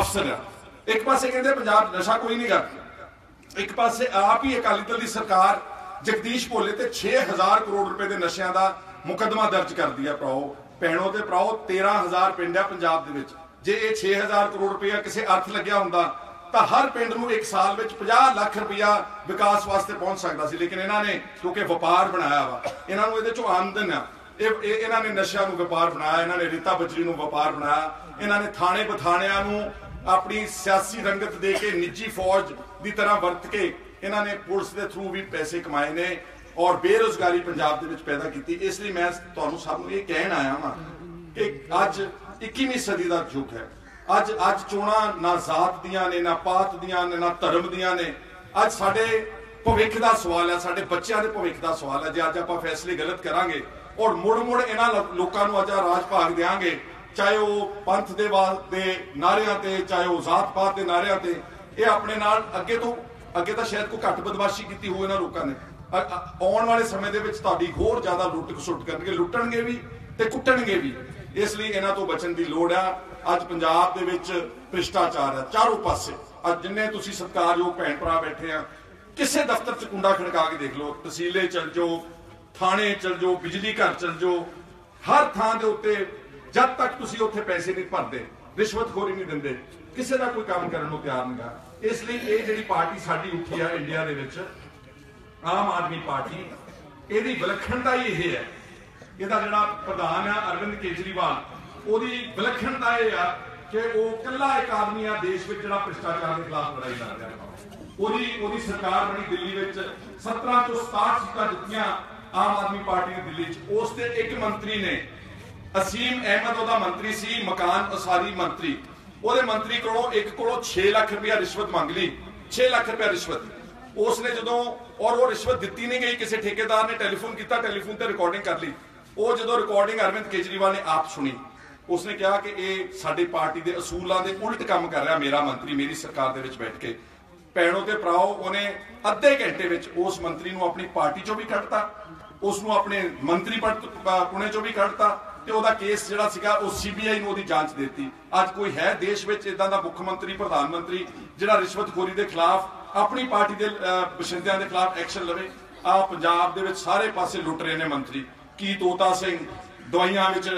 ਅਫਸਰ ਹੈ। ਇੱਕ ਪਾਸੇ ਕਹਿੰਦੇ ਪੰਜਾਬ ਨਸ਼ਾ ਕੋਈ ਨਹੀਂ ਕਰਦਾ। ਇੱਕ ਪਾਸੇ ਆਪ ਹੀ ਅਕਾਲੀ ਦਲ ਦੀ ਸਰਕਾਰ ਜਗਦੀਸ਼ ਭੋਲੇ ਤੇ 6000 ਕਰੋੜ ਰੁਪਏ ਦੇ ਨਸ਼ਿਆਂ ਦਾ ਮੁਕੱਦਮਾ ਦਰਜ ਕਰਦੀ ਹੈ ਭਰਾਓ। ਭੈਣੋ ਤੇ ਭਰਾਓ 13000 ਪਿੰਡ ਆ ਪੰਜਾਬ ਦੇ ਵਿੱਚ। ਜੇ ਇਹ 6000 ਕਰੋੜ ਰੁਪਇਆ ਕਿਸੇ ਅਰਥ ਲੱਗਿਆ ਹੁੰਦਾ, ਤਾਂ ਹਰ ਪਿੰਡ ਨੂੰ ਇੱਕ ਸਾਲ ਵਿੱਚ 50 ਲੱਖ ਰੁਪਇਆ ਵਿਕਾਸ ਵਾਸਤੇ ਪਹੁੰਚ ਸਕਦਾ ਸੀ। ਲੇਕਿਨ ਇਹਨਾਂ ਨੇ, ਕਿਉਂਕਿ ਵਪਾਰ ਬਣਾਇਆ ਵਾ, ਇਹਨਾਂ ਨੂੰ ਇਹਦੇ ਚੋਂ ਆਮਦਨ ਆ। ਇਹ ਇਹਨਾਂ ਨੇ ਨਸ਼ਿਆਂ ਨੂੰ ਵਪਾਰ ਬਣਾਇਆ, ਇਹਨਾਂ ਨੇ ਰੀਤਾ ਬਜਰੀ ਨੂੰ ਵਪਾਰ ਬਣਾਇਆ, ਇਹਨਾਂ ਨੇ ਥਾਣੇ ਬਥਾਣਿਆਂ ਨੂੰ ਆਪਣੀ ਸਿਆਸੀ ਰੰਗਤ ਦੇ ਕੇ ਨਿੱਜੀ ਫੌਜ ਦੀ ਤਰ੍ਹਾਂ ਵਰਤ ਕੇ ਇਹਨਾਂ ਨੇ ਪੁਲਿਸ ਦੇ ਥਰੂ ਵੀ ਪੈਸੇ ਕਮਾਏ ਨੇ। ਔਰ ਬੇਰੋਜ਼ਗਾਰੀ ਪੰਜਾਬ ਦੇ ਵਿੱਚ ਪੈਦਾ ਕੀਤੀ। ਇਸ ਲਈ ਮੈਂ ਤੁਹਾਨੂੰ ਸਭ ਨੂੰ ਇਹ ਕਹਿਣ ਆਇਆ ਹਾਂ ਕਿ ਅੱਜ 21ਵੀਂ ਸਦੀ ਦਾ ਯੁੱਗ ਹੈ। ਅੱਜ ਅੱਜ ਚੋਣਾਂ ਨਾ ਜ਼ਾਤ ਦੀਆਂ ਨੇ, ਨਾ ਪਾਤ ਦੀਆਂ ਨੇ, ਨਾ ਧਰਮ ਦੀਆਂ ਨੇ। ਅੱਜ ਸਾਡੇ ਭਵਿੱਖ ਦਾ ਸਵਾਲ ਹੈ, ਸਾਡੇ ਬੱਚਿਆਂ ਦੇ ਭਵਿੱਖ ਦਾ ਸਵਾਲ ਹੈ। ਜੇ ਅੱਜ ਆਪਾਂ ਫੈਸਲੇ ਗਲਤ ਕਰਾਂਗੇ ਔਰ ਮੁੜ ਮੁੜ ਇਹਨਾਂ ਲੋਕਾਂ ਨੂੰ ਅੱਜ ਰਾਜ ਭਾਗ ਦੇਾਂਗੇ ਚਾਹੇ ਉਹ ਪੰਥ ਦੇ ਦੇ ਨਾਰਿਆਂ ਤੇ, ਚਾਹੇ ਉਹ ਜ਼ਾਤ ਪਾਤ ਦੇ ਨਾਰਿਆਂ ਤੇ, ਇਹ ਆਪਣੇ ਨਾਲ ਅੱਗੇ ਤੋਂ, ਅੱਗੇ ਤਾਂ ਸ਼ਾਇਦ ਕੋਈ ਘੱਟ ਬਦਮਾਸ਼ੀ ਕੀਤੀ ਹੋਵੇ ਇਹਨਾਂ ਲੋਕਾਂ ਨੇ। ਆਉਣ ਵਾਲੇ ਸਮੇਂ ਦੇ ਵਿੱਚ ਤੁਹਾਡੀ ਹੋਰ ਜ਼ਿਆਦਾ ਲੁੱਟ ਖਸੁੱਟ ਕਰਨਗੇ, ਲੁੱਟਣਗੇ ਵੀ ਤੇ ਕੁੱਟਣਗੇ ਵੀ। ਇਸ ਲਈ ਇਹਨਾਂ ਤੋਂ ਬਚਣ ਦੀ ਲੋੜ ਆ। ਅੱਜ ਪੰਜਾਬ ਦੇ ਵਿੱਚ ਭ੍ਰਿਸ਼ਟਾਚਾਰ ਹੈ ਚਾਰੋਂ ਪਾਸੇ। ਅੱਜ ਜਿੰਨੇ ਤੁਸੀਂ ਸਤਿਕਾਰਯੋਗ ਭੈਣ ਭਰਾ ਬੈਠੇ ਆ, ਕਿਸੇ ਦਫ਼ਤਰ 'ਚ ਕੁੰਡਾ ਖੜਕਾ ਕੇ ਦੇਖ ਲਓ। ਤਹਿਸੀਲੇ ਚਲ ਜਾਓ, ਥਾਣੇ ਚਲ ਜਾਓ, ਬਿਜਲੀ ਘਰ ਚਲ ਜਾਓ, ਹਰ ਥਾਂ ਦੇ ਉੱਤੇ ਜਦ ਤੱਕ ਤੁਸੀਂ ਉੱਥੇ ਪੈਸੇ ਨਹੀਂ ਭਰਦੇ ਰਿਸ਼ਵਤਖੋਰੀ ਨਹੀਂ ਦਿੰਦੇ, ਕਿਸੇ ਦਾ ਕੋਈ ਕੰਮ ਕਰਨ ਨੂੰ ਤਿਆਰ ਨਹੀਂਗਾ ਇਸ ਲਈ ਇਹ ਜਿਹੜੀ ਪਾਰਟੀ ਸਾਡੀ ਉੱਠੀ ਆ ਇੰਡੀਆ ਦੇ ਵਿੱਚ ਆਮ ਆਦਮੀ ਪਾਰਟੀ, ਇਹਦੀ ਵਿਲੱਖਣਤਾ ਹੀ ਇਹ ਹੈ। ਇਹਦਾ ਜਿਹੜਾ ਪ੍ਰਧਾਨ ਆ, ਅਰਵਿੰਦ ਕੇਜਰੀਵਾਲ, ਉਹਦੀ ਵਿਲੱਖਣਤਾ ਇਹ ਆ ਕਿ ਉਹ ਇਕੱਲਾ ਇੱਕ ਆਦਮੀ ਆ, ਦੇਸ਼ ਵਿੱਚ ਜਿਹੜਾ ਭ੍ਰਿਸ਼ਟਾਚਾਰ ਦੇ ਖਿਲਾਫ ਲੜਾਈ ਲੜ ਰਿਹਾ ਉਹਦੀ ਉਹਦੀ ਸਰਕਾਰ ਬਣੀ ਦਿੱਲੀ ਵਿੱਚ 17 ਤੋਂ 67 ਸੀਟਾਂ ਜਿੱਤੀਆਂ ਆਮ ਆਦਮੀ ਪਾਰਟੀ ਨੇ ਦਿੱਲੀ 'ਚ। ਉਸ ਤੇ ਇੱਕ ਮੰਤਰੀ ਨੇ, ਅਸੀਮ ਅਹਿਮਦ, ਉਹਦਾ ਮੰਤਰੀ ਸੀ, ਮਕਾਨ ਉਸਾਰੀ ਮੰਤਰੀ। ਉਹਦੇ ਮੰਤਰੀ ਕੋਲੋਂ ਇੱਕ ਕੋਲੋਂ 6 ਲੱਖ ਰੁਪਇਆ ਰਿਸ਼ਵਤ ਮੰਗ ਲਈ। 6 ਲੱਖ ਰੁਪਇਆ ਰਿਸ਼ਵਤ। ਉਸ ਨੇ ਜਦੋਂ ਔਰ ਉਹ ਰਿਸ਼ਵਤ ਦਿੱਤੀ ਨਹੀਂ ਗਈ, ਕਿਸੇ ਠੇਕੇਦਾਰ ਨੇ ਟੈਲੀਫੋਨ ਕੀਤਾ, ਟੈਲੀਫੋਨ ਤੇ ਰਿਕਾਰਡਿੰਗ ਕਰ ਲਈ। ਉਹ ਜਦੋਂ ਰਿਕਾਰਡਿੰਗ ਅਰਵਿੰਦ ਕੇਜਰੀਵਾਲ ਨੇ ਆਪ ਸੁਣੀ, ਉਸਨੇ ਕਿਹਾ ਕਿ ਇਹ ਸਾਡੀ ਪਾਰਟੀ ਦੇ ਅਸੂਲਾਂ ਦੇ ਉਲਟ ਕੰਮ ਕਰ ਰਿਹਾ ਮੇਰਾ ਮੰਤਰੀ, ਮੇਰੀ ਸਰਕਾਰ ਦੇ ਵਿੱਚ ਬੈਠ ਕੇ। ਭੈਣੋ ਤੇ ਭਰਾਓ, ਉਹਨੇ ਅੱਧੇ ਘੰਟੇ ਵਿੱਚ ਉਸ ਮੰਤਰੀ ਨੂੰ ਆਪਣੀ ਪਾਰਟੀ ਚੋਂ ਵੀ ਕੱਢਤਾ ਉਸ ਨੂੰ ਆਪਣੇ ਮੰਤਰੀ ਪਦ ਪੁਣੇ ਚੋਂ ਵੀ ਕੱਢਤਾ ਤੇ ਉਹਦਾ ਕੇਸ ਜਿਹੜਾ ਸੀਗਾ ਉਹ ਸੀਬੀਆਈ ਨੂੰ ਉਹਦੀ ਜਾਂਚ ਦਿੱਤੀ। ਅੱਜ ਕੋਈ ਹੈ ਦੇਸ਼ ਵਿੱਚ ਇਦਾਂ ਦਾ ਮੁੱਖ ਮੰਤਰੀ, ਪ੍ਰਧਾਨ ਮੰਤਰੀ ਜਿਹੜਾ ਰਿਸ਼ਵਤਖੋਰੀ ਦੇ ਖਿਲਾਫ ਆਪਣੀ ਪਾਰਟੀ ਦੇ ਬਸ਼ਿੰਦਿਆਂ ਦੇ ਖਿਲਾਫ ਐਕਸ਼ਨ ਲਵੇ। ਆ ਪੰਜਾਬ ਦੇ ਵਿੱਚ ਸਾਰੇ ਪਾਸੇ ਲੁੱਟ ਰਹੇ ਨੇ ਮੰਤਰੀ। ਕੀ ਤੋਤਾ ਸਿੰਘ ਦਵਾਈਆਂ ਵਿੱਚ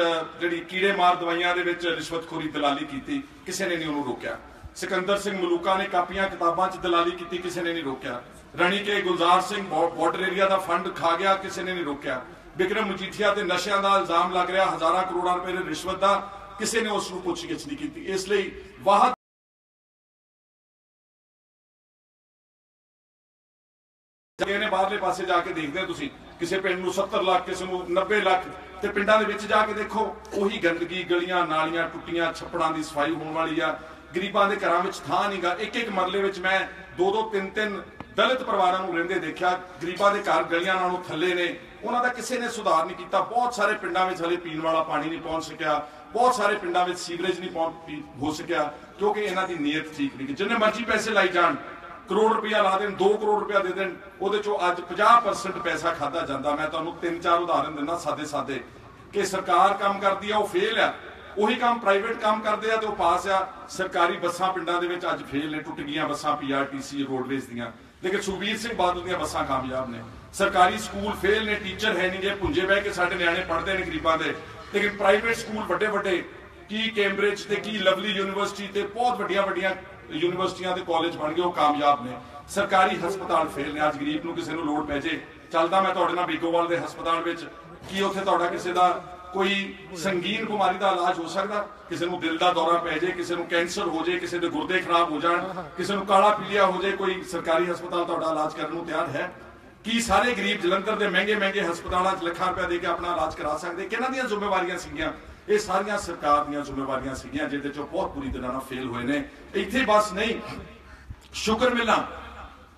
ਜਿਹੜੀ ਕੀੜੇ ਮਾਰ ਦਵਾਈਆਂ ਦੇ ਵਿੱਚ ਰਿਸ਼ਵਤਖੋਰੀ ਦਲਾਲੀ ਕੀਤੀ, ਕਿਸੇ ਨੇ ਨਹੀਂ ਉਹਨੂੰ ਰੋਕਿਆ। ਸਿਕੰਦਰ ਸਿੰਘ ਮਲੂਕਾ ਨੇ ਕਾਪੀਆਂ ਕਿਤਾਬਾਂ 'ਚ ਦਲਾਲੀ ਕੀਤੀ, ਕਿਸੇ ਨੇ ਨਹੀਂ ਰੋਕਿਆ। Ranike Gulzar Singh border area ਦਾ ਫੰਡ ਖਾ ਗਿਆ, ਕਿਸੇ ਨੇ ਨਹੀਂ ਰੋਕਿਆ। ਬਿਕਰਮ ਮਜੀਠੀਆ ਤੇ ਨਸ਼ਿਆਂ ਦਾ ਇਲਜ਼ਾਮ ਲੱਗ ਰਿਹਾ, ਹਜ਼ਾਰਾਂ ਕਰੋੜਾਂ ਰੁਪਏ ਦੀ ਰਿਸ਼ਵਤ ਦਾ ਕਿਸੇ ਨੇ ਉਸ ਨੂੰ ਪੁੱਛਗਿੱਛ ਨਹੀਂ ਕੀਤੀ। ਇਸ ਲਈ ਵਾਹ ਨੇ ਬਾਹਰਲੇ ਪਾਸੇ ਜਾ ਕੇ ਦੇਖਦੇ ਹੋ ਤੁਸੀਂ? ਕਿਸੇ ਪਿੰਡ ਨੂੰ 70 ਲੱਖ, ਕਿਸੇ ਨੂੰ 90 ਲੱਖ ਤੇ ਪਿੰਡਾਂ ਦੇ ਵਿੱਚ ਜਾ ਕੇ ਦੇਖੋ, ਉਹੀ ਗੰਦਗੀ, ਗਲੀਆਂ, ਨਾਲੀਆਂ ਟੁੱਟੀਆਂ, ਛੱਪੜਾਂ ਦੀ ਸਫ਼ਾਈ ਹੋਣ ਵਾਲੀ ਆ। ਗਰੀਬਾਂ ਦੇ ਘਰਾਂ ਵਿੱਚ ਥਾਂ ਨਹੀਂਗਾ ਇੱਕ ਇੱਕ ਮਰਲੇ ਵਿੱਚ ਮੈਂ ਦੋ ਦੋ ਤਿੰਨ ਤਿੰਨ ਦਲਿਤ ਪਰਿਵਾਰਾਂ ਨੂੰ ਰਹਿੰਦੇ ਦੇਖਿਆ। ਗਰੀਬਾਂ ਦੇ ਘਰ ਗਲੀਆਂ ਨਾਲੋਂ ਥੱਲੇ ਨੇ। ਉਹਨਾਂ ਦਾ ਕਿਸੇ ਨੇ ਸੁਧਾਰ ਨਹੀਂ ਕੀਤਾ। ਬਹੁਤ ਸਾਰੇ ਪਿੰਡਾਂ ਵਿੱਚ ਹਲੇ ਪੀਣ ਵਾਲਾ ਪਾਣੀ ਨਹੀਂ ਪਹੁੰਚ ਸਕਿਆ। ਬਹੁਤ ਸਾਰੇ ਪਿੰਡਾਂ ਵਿੱਚ ਸੀਵਰੇਜ ਨਹੀਂ ਪਹੁੰਚ ਹੋ ਸਕਿਆ, ਕਿਉਂਕਿ ਇਹਨਾਂ ਦੀ ਨੀਅਤ ਠੀਕ ਨਹੀਂ ਜਿੰਨੇ ਮਰਜ਼ੀ ਪੈਸੇ ਲਾਈ ਜਾਣ ਕਰੋੜ ਰੁਪਇਆ ਲਾ ਦੇਣ 2 ਕਰੋੜ ਰੁਪਇਆ ਦੇ ਦੇਣ, ਉਹਦੇ ਚੋਂ ਅੱਜ 50% ਪੈਸਾ ਖਾਦਾ ਜਾਂਦਾ। ਮੈਂ ਤੁਹਾਨੂੰ ਤਿੰਨ ਚਾਰ ਉਦਾਹਰਨ ਦਿੰਦਾ ਸਾਦੇ ਸਾਦੇ ਕਿ ਸਰਕਾਰ ਕੰਮ ਕਰਦੀ ਆ, ਉਹ ਫੇਲ ਆ। ਉਹੀ ਕੰਮ ਪ੍ਰਾਈਵੇਟ ਕੰਮ ਕਰਦੇ ਆ ਤੇ ਉਹ ਪਾਸ ਆ। ਸਰਕਾਰੀ ਬੱਸਾਂ ਪਿੰਡਾਂ ਦੇ ਵਿੱਚ ਅੱਜ ਫੇਲ ਨੇ, ਟੁੱਟ ਗਈਆਂ ਬੱਸਾਂ ਪੀਆਰਟੀਸੀ ਰੋਡਵੇਜ਼ ਦੀਆਂ। ਲੇਕਿਨ ਸੁਖਬੀਰ ਸਿੰਘ ਬਾਦਲ ਦੀਆਂ ਬੱਸਾਂ ਕਾਮਯਾਬ ਨੇ। ਸਰਕਾਰੀ ਸਕੂਲ ਫੇਲ ਨੇ ਟੀਚਰ ਹੈ ਨਹੀਂ ਜੇ ਪੁੰਜੇ ਬਹਿ ਕੇ ਸਾਡੇ ਨਿਆਣੇ ਪੜ੍ਹਦੇ ਨੇ ਗਰੀਬਾਂ ਦੇ। ਲੇਕਿਨ ਪ੍ਰਾਈਵੇਟ ਸਕੂਲ ਵੱਡੇ ਵੱਡੇ ਕੀ ਕੈਂਬਰਿਜ ਤੇ ਕੀ ਲਵਲੀ ਯੂਨੀਵਰਸਿਟੀ ਤੇ ਬਹੁਤ ਵੱਡੀਆਂ ਵੱਡੀਆਂ ਯੂਨੀਵਰਸਿਟੀਆਂ ਦੇ ਕਾਲਜ ਬਣ ਗਏ, ਉਹ ਕਾਮਯਾਬ ਨੇ। ਸਰਕਾਰੀ ਹਸਪਤਾਲ ਫੇਲ ਨੇ, ਅੱਜ ਗਰੀਬ ਨੂੰ ਕਿਸੇ ਨੂੰ ਲੋੜ ਪੈ ਜੇ। ਚੱਲਦਾ ਮੈਂ ਤੁਹਾਡੇ ਨਾਲ ਬੀਗੋਵਾਲ ਦੇ ਹਸਪਤਾਲ ਵਿੱਚ। ਕੀ ਉੱਥੇ ਤੁਹਾਡਾ ਕਿਸੇ ਦਾ ਕੋਈ ਸੰਗੀਨ ਬਿਮਾਰੀ ਦਾ ਇਲਾਜ ਹੋ ਸਕਦਾ? ਕਿਸੇ ਨੂੰ ਦਿਲ ਦਾ ਦੌਰਾ ਪੈ ਜੇ, ਕਿਸੇ ਨੂੰ ਕੈਂਸਰ ਹੋ ਜੇ, ਕਿਸੇ ਦੇ ਗੁਰਦੇ ਖਰਾਬ ਹੋ ਜਾਣ, ਕਿਸੇ ਨੂੰ ਕਾਲਾ ਪੀਲੀਆ ਹੋ ਜੇ, ਕੋਈ ਸਰਕਾਰੀ ਹਸਪਤਾਲ ਤੁਹਾਡਾ ਇਲਾਜ ਕਰਨ ਨੂੰ ਤਿਆਰ ਹੈ? ਕੀ ਸਾਰੇ ਗਰੀਬ ਜਲੰਧਰ ਦੇ ਮਹਿੰਗੇ ਮਹਿੰਗੇ ਹਸਪਤਾਲਾਂ 'ਚ ਲੱਖਾਂ ਰੁਪਏ ਦੇ ਕੇ ਆਪਣਾ ਇਲਾਜ ਕਰਾ ਸਕਦੇ? ਕਿਹਨਾਂ ਦੀਆਂ ਜ਼ਿੰਮੇਵਾਰੀਆਂ ਸੀਗੀਆਂ? ਇਹ ਸਾਰੀਆਂ ਸਰਕਾਰ ਦੀਆਂ ਜ਼ਿੰਮੇਵਾਰੀਆਂ ਸੀਗੀਆਂ, ਜਿਹਦੇ 'ਚੋਂ ਬਹੁਤ ਬੁਰੀ ਤਰ੍ਹਾਂ ਨਾਲ ਫੇਲ ਹੋਏ ਨੇ। ਇੱਥੇ ਬਸ ਨਹੀਂ, ਸ਼ੁਕਰ ਮਿਲਾਂ।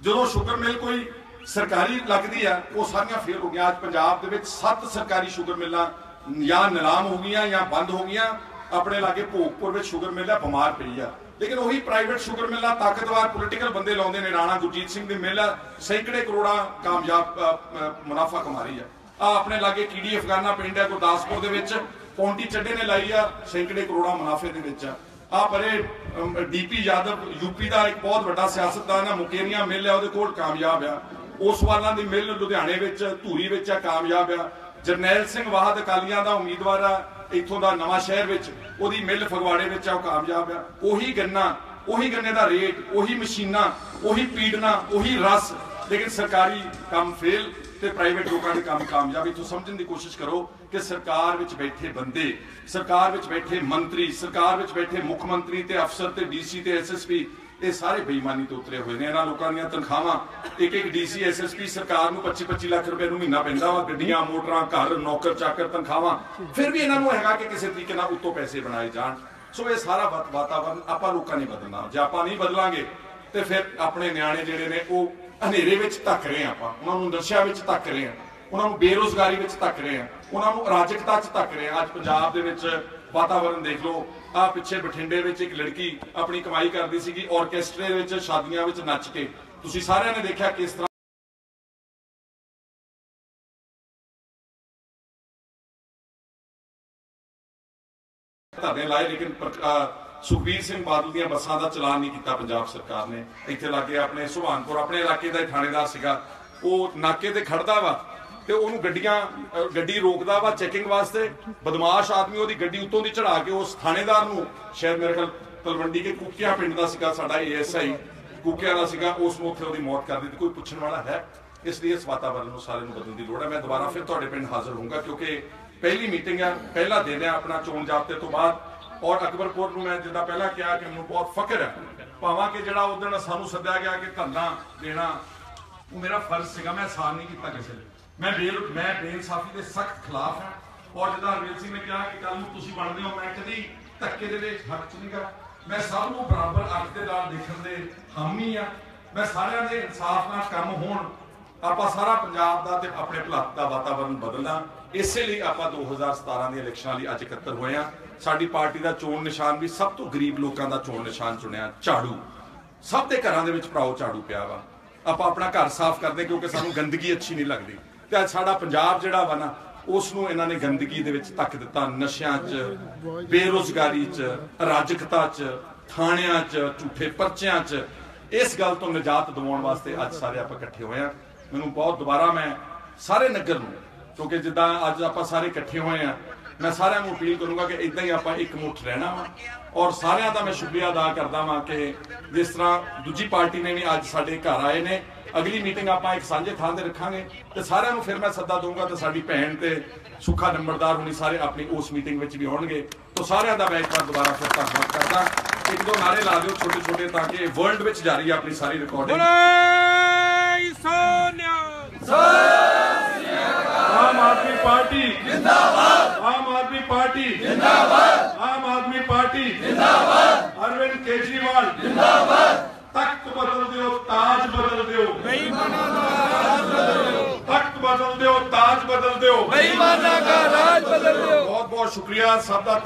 ਜਦੋਂ ਸ਼ੁਗਰ ਮਿਲ ਕੋਈ ਸਰਕਾਰੀ ਲੱਗਦੀ ਆ, ਉਹ ਸਾਰੀਆਂ ਫੇਲ ਹੋ ਗਈਆਂ। ਅੱਜ ਪੰਜਾਬ ਦੇ ਵਿੱਚ ਸੱਤ ਸਰਕਾਰੀ ਸ਼ੂਗਰ ਮਿਲਾਂ ਜਾਂ ਨਿਲਾਮ ਹੋ ਗਈਆਂ ਜਾਂ ਬੰਦ ਹੋ ਗਈਆਂ। ਆਪਣੇ ਲਾਗੇ ਭੋਗਪੁਰ ਵਿੱਚ ਸ਼ੂਗਰ ਮਿੱਲ ਆ ਬਿਮਾਰ ਪਈ ਆ। ਲੇਕਿਨ ਉਹੀ ਪ੍ਰਾਈਵੇਟ ਸ਼ੂਗਰ ਮਿੱਲਾਂ ਤਾਕਤਵਰ ਪੋਲੀਟੀਕਲ ਬੰਦੇ ਲਾਉਂਦੇ ਨੇ। ਰਾਣਾ ਗੁਰਜੀਤ ਸਿੰਘ ਦੀ ਮਿਲ ਆ ਸੈਂਕੜੇ ਕਰੋੜਾਂ ਕਾਮਯਾਬ ਮੁਨਾਫਾ ਕਮਾ ਰਹੀ ਆ। ਆ ਆਪਣੇ ਲਾਗੇ ਕੀੜੀ ਅਫਗਾਨਾ ਪਿੰਡ ਹੈ ਗੁਰਦਾਸਪੁਰ ਦੇ ਵਿੱਚ। ਪੌਂਟੀ ਚੱਡੇ ਨੇ ਲਾਈ ਆ, ਸੈਂਕੜੇ ਕਰੋੜਾਂ ਮੁਨਾਫੇ ਦੇ ਵਿੱਚ ਆ। ਆ ਪਰੇ ਡੀਪੀ ਯਾਦਵ ਯੂਪੀ ਦਾ ਇੱਕ ਬਹੁਤ ਵੱਡਾ ਸਿਆਸਤਦਾਨ ਆ, ਮੁਕੇਰੀਆਂ ਮਿਲ ਹੈ ਉਹਦੇ ਕੋਲ ਕਾਮਯਾਬ ਆ। ਓਸਵਾਲਾਂ ਦੀ ਮਿਲ ਲੁਧਿਆਣੇ ਵਿੱਚ, ਧੂਰੀ ਵਿੱਚ ਆ, ਕਾਮਯਾਬ ਆ। ਜਰਨੈਲ ਸਿੰਘ ਵਾਹਦ ਅਕਾਲੀਆਂ ਦਾ ਉਮੀਦਵਾਰ ਆ, ਇੱਥੋਂ ਦਾ ਨਵਾਂ ਸ਼ਹਿਰ ਵਿੱਚ, ਉਹਦੀ ਮਿਲ ਫਗਵਾੜੇ ਵਿੱਚ ਆ, ਉਹ ਕਾਮਯਾਬ ਆ। ਉਹੀ ਗੰਨਾ, ਉਹੀ ਗੰਨੇ ਦਾ ਰੇਟ, ਉਹੀ ਮਸ਼ੀਨਾਂ, ਉਹੀ ਪੀੜਨਾ, ਉਹੀ ਰਸ, ਲੇਕਿਨ ਸਰਕਾਰੀ ਕੰਮ ਫੇਲ ਤੇ ਪ੍ਰਾਈਵੇਟ ਲੋਕਾਂ ਦੇ ਕੰਮ ਕਾਮਯਾਬ ਇਥੋਂ ਸਮਝਣ ਦੀ ਕੋਸ਼ਿਸ਼ ਕਰੋ ਕਿ ਸਰਕਾਰ ਵਿੱਚ ਬੈਠੇ ਬੰਦੇ, ਸਰਕਾਰ ਵਿੱਚ ਬੈਠੇ ਮੰਤਰੀ, ਸਰਕਾਰ ਵਿੱਚ ਬੈਠੇ ਮੁੱਖ ਮੰਤਰੀ ਤੇ ਅਫਸਰ ਤੇ ਡੀਸੀ ਤੇ ਐਸਐਸਪੀ ਇਹ ਸਾਰੇ ਬੇਈਮਾਨੀ ਤੋਂ ਉਤਰੇ ਹੋਏ ਨੇ। ਇਹਨਾਂ ਲੋਕਾਂ ਦੀਆਂ ਤਨਖਾਹਾਂ ਇੱਕ ਇੱਕ ਡੀਸੀ ਐਸਐਸਪੀ ਸਰਕਾਰ ਨੂੰ 25 25 ਲੱਖ ਰੁਪਏ ਨੂੰ ਮਹੀਨਾ ਪੈਂਦਾ ਵਾ। ਗੱਡੀਆਂ, ਮੋਟਰਾਂ, ਘਰ, ਨੌਕਰ, ਚਾਕਰ, ਤਨਖਾਹਾਂ, ਫਿਰ ਵੀ ਇਹਨਾਂ ਨੂੰ ਹੈਗਾ ਕਿ ਕਿਸੇ ਤਰੀਕੇ ਨਾਲ ਉੱਤੋਂ ਪੈਸੇ ਬਣਾਏ ਜਾਣ। ਸੋ ਇਹ ਸਾਰਾ ਵਾ- ਵਾਤਾਵਰਨ ਆਪਾਂ ਲੋਕਾਂ ਨੇ ਬਦਲਣਾ। ਜੇ ਆਪਾਂ ਨਹੀਂ ਬਦਲਾਂਗੇ, ਤੇ ਫਿਰ ਆਪਣੇ ਨਿਆਣੇ ਜਿਹੜੇ ਨੇ, ਉਹ ਹਨੇਰੇ ਵਿੱਚ ਧੱਕ ਰਹੇ ਆ ਆਪਾਂ, ਉਹਨਾਂ ਨੂੰ ਨਸ਼ਿਆਂ ਵਿੱਚ ਧੱਕ ਰਹੇ ਆ ਉਹਨਾਂ ਨੂੰ ਬੇਰੋਜ਼ਗਾਰੀ ਵਿੱਚ ਧੱਕ ਰਹੇ ਆ ਉਹਨਾਂ ਨੂੰ ਅਰਾਜਕਤਾ 'ਚ ਧੱਕ ਰਹੇ ਆ ਅੱਜ ਪੰਜਾਬ ਦੇ ਵਿੱਚ ਵਾਤਾਵਰਨ ਦੇਖ ਲਓ ਆ ਪਿੱਛੇ ਬਠਿੰਡੇ ਵਿੱਚ ਇੱਕ ਲੜਕੀ ਆਪਣੀ ਕਮਾਈ ਕਰਦੀ ਸੀਗੀ ਆਰਕੈਸਟਰੇ ਵਿੱਚ ਸ਼ਾਦੀਆਂ ਵਿੱਚ ਨੱਚ ਕੇ। ਤੁਸੀਂ ਸਾਰਿਆਂ ਨੇ ਦੇਖਿਆ ਕਿਸ ਤਰ੍ਹਾਂ ਧਰਨੇ ਲਾਏ, ਲੇਕਿਨ ਸੁਖਬੀਰ ਸਿੰਘ ਬਾਦਲ ਦੀਆਂ ਬੱਸਾਂ ਦਾ ਚਲਾਨ ਨਹੀਂ ਕੀਤਾ ਪੰਜਾਬ ਸਰਕਾਰ ਨੇ। ਇੱਥੇ ਲਾਗੇ ਆਪਣੇ ਸੁਭਾਨਪੁਰ, ਆਪਣੇ ਇਲਾਕੇ ਦਾ ਥਾਣੇਦਾਰ ਸੀਗਾ। ਉਹ ਨਾਕੇ ਤੇ ਖੜਦਾ ਵਾ ਤੇ ਉਹਨੂੰ ਗੱਡੀਆਂ ਗੱਡੀ ਰੋਕਦਾ ਵਾ ਚੈਕਿੰਗ ਵਾਸਤੇ। ਬਦਮਾਸ਼ ਆਦਮੀ ਉਹਦੀ ਗੱਡੀ ਉੱਤੋਂ ਦੀ ਚੜਾ ਕੇ ਉਸ ਥਾਣੇਦਾਰ ਨੂੰ, ਸ਼ਾਇਦ ਮੇਰੇ ਖਿਆਲ ਤਲਵੰਡੀ ਕੇ ਕੁੱਕਿਆ ਪਿੰਡ ਦਾ ਸੀਗਾ ਸਾਡਾ ਏਐਸਆਈ, ਕੁੱਕਿਆ ਦਾ ਸੀਗਾ, ਉਸ ਨੂੰ ਉੱਥੇ ਉਹਦੀ ਮੌਤ ਕਰ ਦਿੱਤੀ। ਕੋਈ ਪੁੱਛਣ ਵਾਲਾ ਹੈ? ਇਸ ਲਈ ਇਸ ਵਾਤਾਵਰਨ ਨੂੰ ਸਾਰੇ ਨੂੰ ਬਦਲਣ ਦੀ ਲੋੜ ਹੈ। ਮੈਂ ਦੁਬਾਰਾ ਫਿਰ ਤੁਹਾਡੇ ਪਿੰਡ ਹਾਜ਼ਰ ਹੋਊਂਗਾ ਕਿਉਂਕਿ ਪਹਿਲੀ ਮੀਟਿੰਗ ਹੈ ਪਹਿਲਾ ਦਿਨ ਹੈ ਆਪਣਾ ਚੋਣ ਜਾਬਤੇ ਤੋਂ ਬਾਅਦ ਔਰ ਅਕਬਰਪੁਰ ਨੂੰ ਮੈਂ ਜਿੱਦਾਂ ਪਹਿਲਾਂ ਕਿਹਾ ਕਿ ਮੈਨੂੰ ਬਹੁਤ ਫਖਰ ਹੈ। ਭਾਵਾਂ ਕਿ ਜਿਹੜਾ ਉਸ ਦਿਨ ਸਾਨੂੰ ਸੱਦਿਆ ਗਿਆ ਕਿ ਧੰਨਾ ਦੇਣਾ, ਉਹ ਮੇਰਾ ਫਰਜ਼ ਸੀਗਾ, ਮੈਂ ਸਾਨ ਨਹੀਂ ਕੀਤਾ ਕਿਸੇ ਲਈ ਮੈਂ ਬੇਲ, ਮੈਂ ਬੇਇਨਸਾਫੀ ਦੇ ਸਖਤ ਖਿਲਾਫ ਹਾਂ। ਔਰ ਜਿੱਦਾਂ ਹਰਵੀਰ ਸਿੰਘ ਨੇ ਕਿਹਾ ਕਿ ਕੱਲ ਨੂੰ ਤੁਸੀਂ ਬਣਦੇ ਹੋ, ਮੈਂ ਕਦੀ ਧੱਕੇ ਦੇ ਵਿੱਚ ਹੱਕ ਚ ਨਹੀਂ ਗਾ ਮੈਂ ਸਭ ਨੂੰ ਬਰਾਬਰ ਅੱਖ ਦੇ ਨਾਲ ਦੇਖਣ ਦੇ ਹਾਮੀ ਆ ਮੈਂ ਸਾਰਿਆਂ ਦੇ ਇਨਸਾਫ ਨਾਲ ਕੰਮ ਹੋਣ, ਆਪਾਂ ਸਾਰਾ ਪੰਜਾਬ ਦਾ ਤੇ ਆਪਣੇ ਭਲਾਤ ਦਾ ਵਾਤਾਵਰਣ ਬਦਲਣਾ। ਇਸੇ ਲਈ ਆਪਾਂ 2017 ਦੀਆਂ ਇਲੈਕਸ਼ਨਾਂ ਲਈ ਅੱਜ ਇਕੱਤਰ ਹੋਏ ਆ ਸਾਡੀ ਪਾਰਟੀ ਦਾ ਚੋਣ ਨਿਸ਼ਾਨ ਵੀ ਸਭ ਤੋਂ ਗਰੀਬ ਲੋਕਾਂ ਦਾ ਚੋਣ ਨਿਸ਼ਾਨ ਚੁਣਿਆ ਝਾੜੂ। ਸਭ ਦੇ ਘਰਾਂ ਦੇ ਵਿੱਚ ਭਰਾਓ ਝਾੜੂ ਪਿਆ ਵਾ। ਆਪਾਂ ਆਪਣਾ ਘਰ ਸਾਫ਼ ਕਰਦੇ ਕਿਉਂਕਿ ਸਾਨੂੰ ਗੰਦਗੀ ਅੱਛੀ ਨਹੀਂ ਲੱਗਦੀ। ਤੇ ਅੱਜ ਸਾਡਾ ਪੰਜਾਬ ਜਿਹੜਾ ਵਾ ਨਾ ਉਸ ਨੂੰ ਇਹਨਾਂ ਨੇ ਗੰਦਗੀ ਦੇ ਵਿੱਚ ਧੱਕ ਦਿੱਤਾ ਨਸ਼ਿਆਂ 'ਚ, ਬੇਰੋਜ਼ਗਾਰੀ 'ਚ, ਅਰਾਜਕਤਾ 'ਚ, ਥਾਣਿਆਂ 'ਚ, ਝੂਠੇ ਪਰਚਿਆਂ 'ਚ। ਇਸ ਗੱਲ ਤੋਂ ਨਿਜਾਤ ਦਿਵਾਉਣ ਵਾਸਤੇ ਅੱਜ ਸਾਰੇ ਆਪਾਂ ਇਕੱਠੇ ਹੋਏ ਆ ਮੈਨੂੰ ਬਹੁਤ ਦੁਬਾਰਾ ਮੈਂ ਸਾਰੇ ਨਗਰ ਨੂੰ, ਕਿਉਂਕਿ ਜਿੱਦਾਂ ਅੱਜ ਆਪਾਂ ਸਾਰੇ ਇਕੱਠੇ ਹੋਏ ਆ ਮੈਂ ਸਾਰਿਆਂ ਨੂੰ ਅਪੀਲ ਕਰੂੰਗਾ ਕਿ ਇਦਾਂ ਹੀ ਆਪਾਂ ਇੱਕ ਮੁੱਠ ਰਹਿਣਾ ਵਾ। ਔਰ ਸਾਰਿਆਂ ਦਾ ਮੈਂ ਸ਼ੁਕਰੀਆ ਅਦਾ ਕਰਦਾ ਵਾਂ ਕਿ ਜਿਸ ਤਰ੍ਹਾਂ ਦੂਜੀ ਪਾਰਟੀ ਨੇ ਵੀ ਅੱਜ ਸਾਡੇ ਘਰ ਆਏ ਨੇ। ਅਗਲੀ ਮੀਟਿੰਗ ਆਪਾਂ ਇੱਕ ਸਾਂਝੇ ਥਾਂ ਤੇ ਰੱਖਾਂਗੇ ਤੇ ਸਾਰਿਆਂ ਨੂੰ ਫਿਰ ਮੈਂ ਸੱਦਾ ਦਊਂਗਾ ਤੇ ਸਾਡੀ ਭੈਣ ਤੇ ਸੁੱਖਾ ਨੰਬਰਦਾਰ ਹੁਣੀ ਸਾਰੇ ਆਪਣੀ ਉਸ ਮੀਟਿੰਗ ਵਿੱਚ ਵੀ ਆਉਣਗੇ। ਤੋਂ ਸਾਰਿਆਂ ਦਾ ਮੈਂ ਇੱਕ ਵਾਰ ਦੁਬਾਰਾ ਫਿਰ ਧੰਨਵਾਦ ਕਰਦਾ। ਇੱਕ ਦੋ ਨਾਰੇ ਲਾ ਦਿਓ ਛੋਟੇ ਛੋਟੇ ਤਾਂ ਕਿ ਵਰਲਡ ਵਿੱਚ ਜਾਰੀ ਹੈ ਆਪਣੀ ਸਾਰੀ ਰਿਕਾਰਡਿੰਗ ਬੋਲੇ ਸੋਨਿਆ। ਆਮ ਆਦਮੀ ਪਾਰਟੀ। ਜਿੰਦਾਬਾਦ। ਆਮ ਆਦਮੀ ਪਾਰਟੀ ਜਿੰਦਾਬਾਦ। ਆਮ ਆਦਮੀ ਪਾਰਟੀ ਜਿੰਦਾਬਾਦ। ਅਰਵਿੰਦ ਕੇਜਰੀਵਾਲ ਜਿੰਦਾਬਾਦ। ਤਖਤ ਬਦਲ ਦਿਓ ਤਾਜ ਬਦਲ ਦਿਓ। ਬੇਈਮਾਨਾਂ ਦਾ ਰਾਜ ਬਦਲ ਦਿਓ ਤਖਤ ਬਦਲ ਦਿਓ ਤਾਜ ਬਦਲ ਦਿਓ। ਬੇਈਮਾਨਾਂ ਦਾ ਰਾਜ ਬਦਲ ਦਿਓ। ਬਹੁਤ ਬਹੁਤ ਸ਼ੁਕਰੀਆ ਸਭ ਦਾ